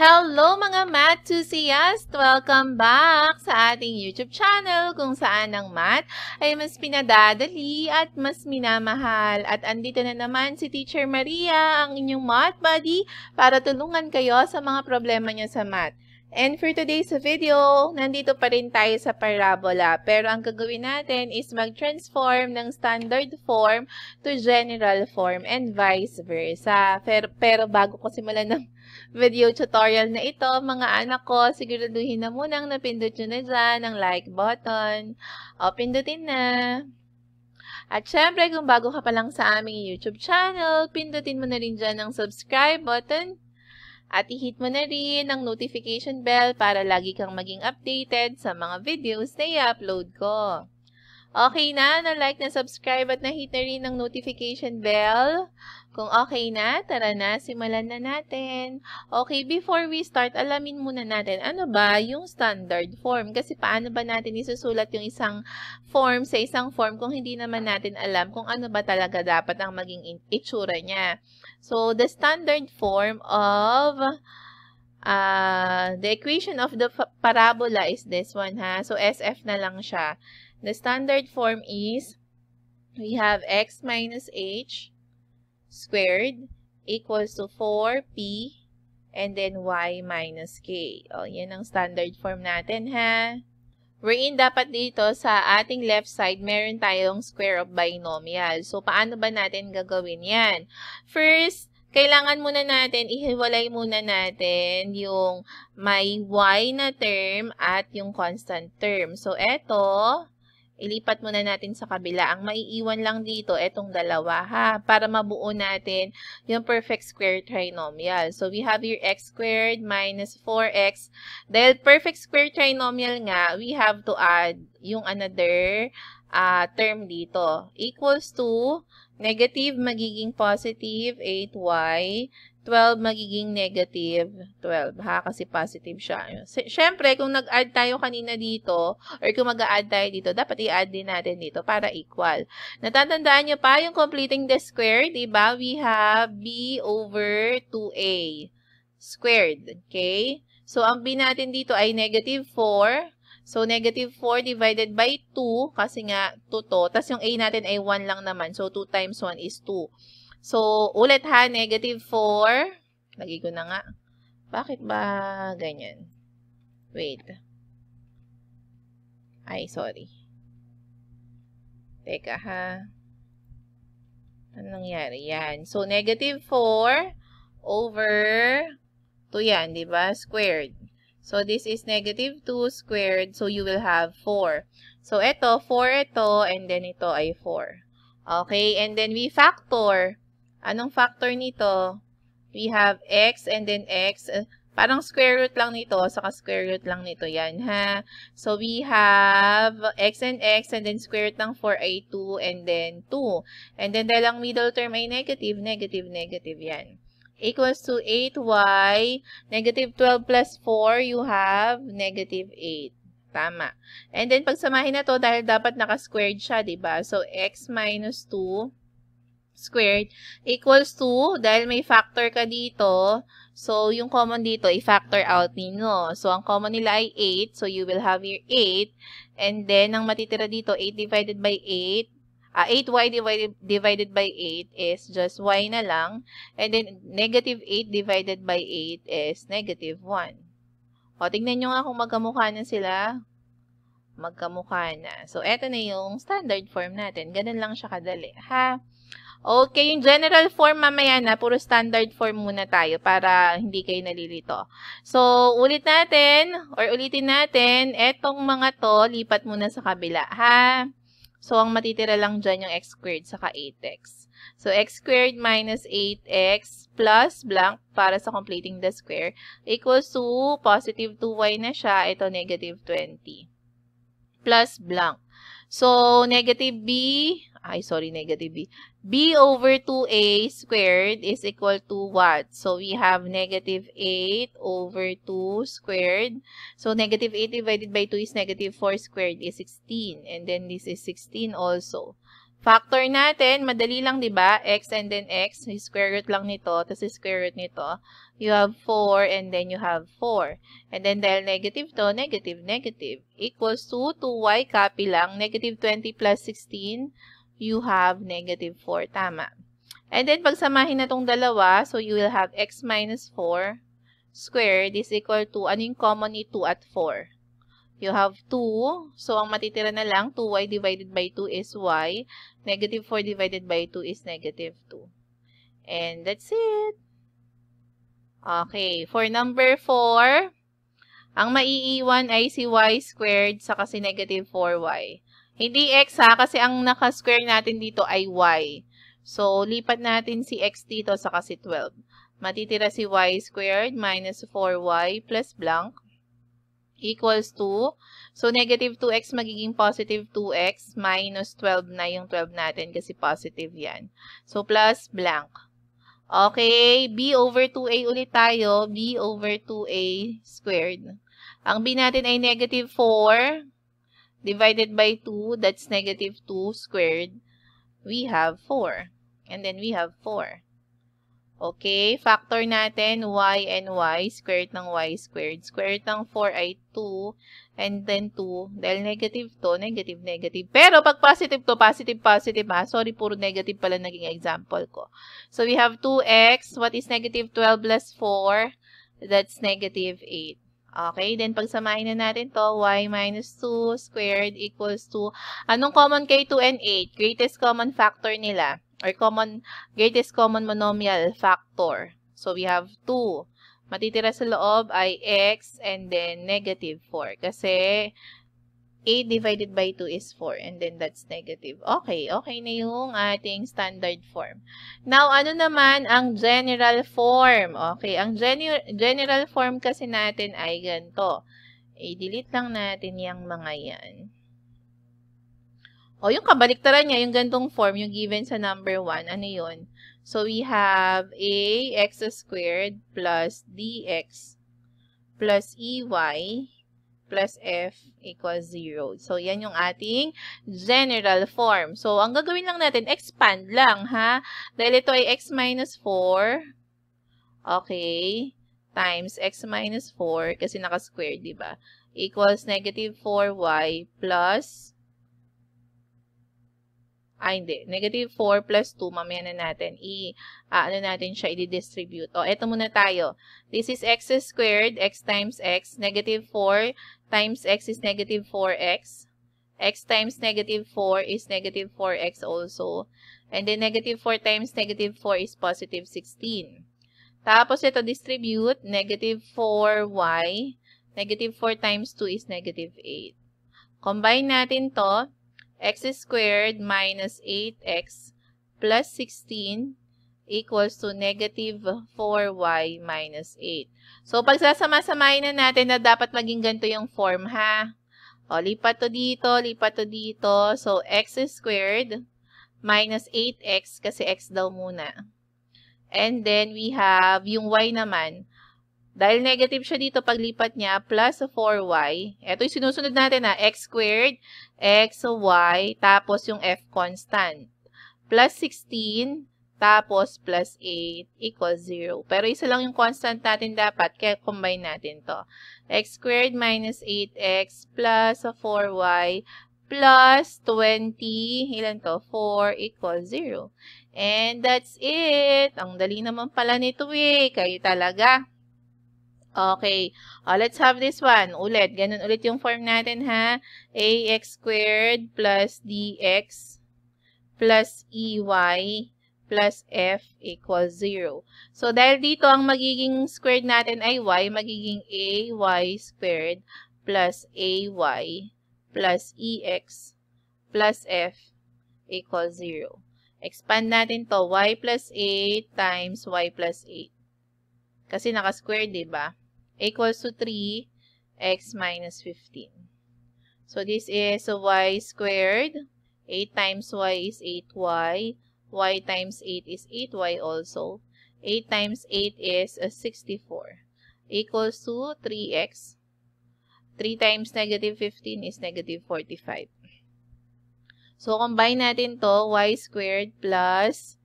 Hello mga math enthusiasts! Welcome back sa ating YouTube channel kung saan ang math ay mas pinadadali at mas minamahal. At andito na naman si Teacher Maria, ang inyong math buddy, para tulungan kayo sa mga problema niyo sa math. And for today's video, nandito pa rin tayo sa parabola. Pero ang gagawin natin is mag-transform ng standard form to general form and vice versa. Pero, pero bago ko simulan ng video tutorial na ito, mga anak ko, siguraduhin na munang napindot nyo na dyan ang like button. O, pindutin na. At syempre, kung bago ka pa lang sa aming YouTube channel, pindutin mo na rin dyan ang subscribe button at i-hit mo na rin ang notification bell para lagi kang maging updated sa mga videos na i-upload ko. Okay na, na-like, na-subscribe at na-hit na rin ang notification bell. Kung okay na, tara na, simulan na natin. Okay, before we start, alamin muna natin ano ba yung standard form. Kasi paano ba natin isusulat yung isang form sa isang form kung hindi naman natin alam kung ano ba talaga dapat ang maging itsura niya. So, the standard form of uh, the equation of the parabola is this one, ha? So, SF na lang siya. The standard form is, we have x minus h squared equals to 4p and then y minus k. O, yan ang standard form natin, ha? Wherein dapat dito sa ating left side, meron tayong square of binomial. So, paano ba natin gagawin yan? First, kailangan muna natin, ihiwalay muna natin yung may y na term at yung constant term. So, eto, ilipat muna natin sa kabila. Ang maiiwan lang dito, etong dalawa ha, para mabuo natin yung perfect square trinomial. So, we have here x squared minus 4x. Dahil perfect square trinomial nga, we have to add yung another uh, term dito. Equals to negative magiging positive 8y 12 magiging negative 12, ha? Kasi positive siya. Siyempre, kung nag-add tayo kanina dito, or kung mag-add tayo dito, dapat i-add din natin dito para equal. Natatandaan nyo pa yung completing the square, di ba? We have b over 2a squared, okay? So, ang b natin dito ay negative 4. So, negative 4 divided by 2, kasi nga 2 to. Tapos yung a natin ay 1 lang naman. So, 2 times 1 is 2. So, ulit ha, negative 4. Lagi ko na nga. Bakit ba ganyan? Wait. Ay, sorry. Teka ha. Ano nangyari? Yan. So, negative 4 over 2 yan, di ba? Squared. So, this is negative 2 squared. So, you will have 4. So, ito, 4 ito, and then ito ay 4. Okay, and then we factor. Anong factor nito? We have x and then x. Parang square root lang nito, saka square root lang nito yan, ha? So, we have x and x and then square root ng 4 ay 2 and then 2. And then dahil ang middle term ay negative, negative, negative yan. Equals to 8y, negative 12 plus 4, you have negative 8. Tama. And then, pagsamahin na to, dahil dapat naka-squared siya, ba diba? So, x minus 2 squared equals to, dahil may factor ka dito, so yung common dito, i-factor out ninyo. So, ang common nila ay 8, so you will have your 8, and then, ang matitira dito, 8 divided by 8, uh, 8y divided, divided by 8 is just y na lang, and then, negative 8 divided by 8 is negative 1. O, tingnan nyo nga kung magkamukha na sila magkamukha na. So, eto na yung standard form natin. Ganun lang siya kadali, ha? Okay, yung general form mamaya na, puro standard form muna tayo para hindi kayo nalilito. So, ulit natin, or ulitin natin, etong mga to, lipat muna sa kabila, ha? So, ang matitira lang dyan yung x squared saka 8x. So, x squared minus 8x plus blank para sa completing the square equals to positive 2y na siya. Ito, negative 20. Plus blank. So, negative b, ay sorry, negative b. b over 2a squared is equal to what? So, we have negative 8 over 2 squared. So, negative 8 divided by 2 is negative 4 squared is 16. And then, this is 16 also. Factor natin, madali lang, di ba? X and then X, square root lang nito, tapos square root nito. You have 4 and then you have 4. And then dahil negative to, negative, negative, equals to 2y, copy lang, negative 20 plus 16, you have negative 4, tama. And then pagsamahin na tong dalawa, so you will have x minus 4 squared is equal to, ano yung common ni 2 at 4? You have 2. So, ang matitira na lang, 2y divided by 2 is y. Negative 4 divided by 2 is negative 2. And that's it. Okay. For number 4, ang maiiwan ay si y squared sa kasi negative 4y. Hindi x ha, kasi ang naka-square natin dito ay y. So, lipat natin si x dito sa kasi 12. Matitira si y squared minus 4y plus blank equals to, so negative 2x magiging positive 2x minus 12 na yung 12 natin kasi positive yan. So, plus blank. Okay, b over 2a ulit tayo, b over 2a squared. Ang b natin ay negative 4 divided by 2, that's negative 2 squared. We have 4. And then we have 4. Okay, factor natin y and y, square root ng y squared. Square root ng 4 ay 2, and then 2. Dahil negative to, negative, negative. Pero pag positive to, positive, positive ha. Sorry, puro negative pala naging example ko. So, we have 2x. What is negative 12 plus 4? That's negative 8. Okay, then pagsamahin na natin to, y minus 2 squared equals to, anong common kay 2 and 8? Greatest common factor nila or common, greatest common monomial factor. So, we have 2. Matitira sa loob ay x and then negative 4. Kasi, 8 divided by 2 is 4 and then that's negative. Okay, okay na yung ating standard form. Now, ano naman ang general form? Okay, ang genu general form kasi natin ay ganito. I-delete lang natin yung mga yan. O, yung kabaliktaran niya, yung gantong form, yung given sa number 1, ano yun? So, we have a x squared plus dx plus ey plus f equals 0. So, yan yung ating general form. So, ang gagawin lang natin, expand lang, ha? Dahil ito ay x minus 4, okay, times x minus 4, kasi naka-square, ba? Equals negative 4y plus ay, hindi. Negative 4 plus 2, mamaya na natin. I, uh, ano natin siya, i-distribute. O, eto muna tayo. This is x squared, x times x. Negative 4 times x is negative 4x. x times negative 4 is negative 4x also. And then, negative 4 times negative 4 is positive 16. Tapos, ito distribute, negative 4y. Negative 4 times 2 is negative 8. Combine natin to x squared minus 8x plus 16 equals to negative 4y minus 8. So, pagsasama-samahin na natin na dapat maging ganito yung form, ha? O, lipat to dito, lipat to dito. So, x squared minus 8x kasi x daw muna. And then, we have yung y naman. Dahil negative siya dito, paglipat niya, plus 4y. Ito yung sinusunod natin na x squared, x, y, tapos yung f constant. Plus 16, tapos plus 8 equals 0. Pero isa lang yung constant natin dapat, kaya combine natin to. x squared minus 8x plus 4y plus 20, ilan to? 4 equals 0. And that's it. Ang dali naman pala nito eh. Kayo talaga. Okay. Uh, let's have this one. Ulit. Ganun ulit yung form natin ha. ax squared plus dx plus ey plus f equals 0. So, dahil dito ang magiging squared natin ay y, magiging ay squared plus ay plus ex plus f equals 0. Expand natin to y plus 8 times y plus 8. Kasi naka-square, ba? Equals to 3x minus 15. So, this is y squared. 8 times y is 8y. y times 8 is 8y also. 8 times 8 is 64. Equals to 3x. 3 times negative 15 is negative 45. So, combine natin to, y squared plus,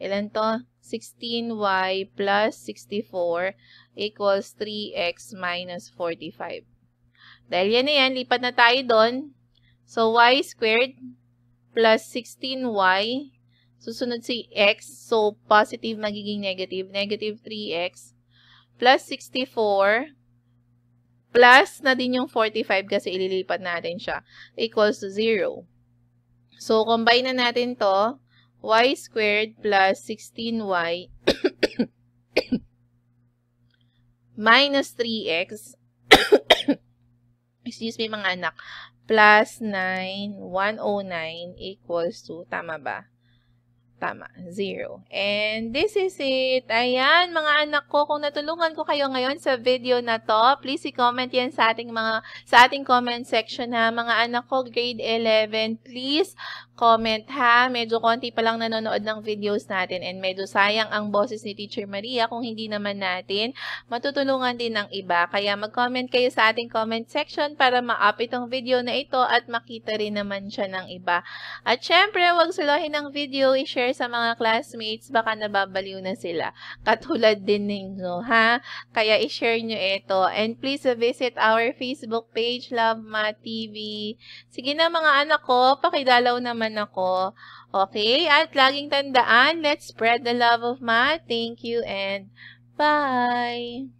ilan to? 16y plus 64 equals 3x minus 45. Dahil yan na yan, lipat na tayo doon. So, y squared plus 16y. Susunod si x. So, positive magiging negative. Negative 3x plus 64 plus na din yung 45 kasi ililipat natin siya. Equals to 0. So, combine na natin to. Y squared plus 16y minus 3x excuse me mga anak, plus 9, 109 equals to, tama ba? Tama, 0. And this is it. Ayan, mga anak ko, kung natulungan ko kayo ngayon sa video na to, please i-comment yan sa ating mga sa ating comment section ha. Mga anak ko, grade 11, please comment ha. Medyo konti pa lang nanonood ng videos natin and medyo sayang ang boses ni Teacher Maria kung hindi naman natin matutulungan din ng iba. Kaya mag-comment kayo sa ating comment section para ma-up itong video na ito at makita rin naman siya ng iba. At syempre, huwag suluhin ng video, i-share sa mga classmates, baka nababaliw na sila. Katulad din ninyo, ha? Kaya i-share nyo ito. And please visit our Facebook page, Love Ma TV. Sige na mga anak ko, pakidalaw naman naman ako. Okay? At laging tandaan, let's spread the love of math. Thank you and bye!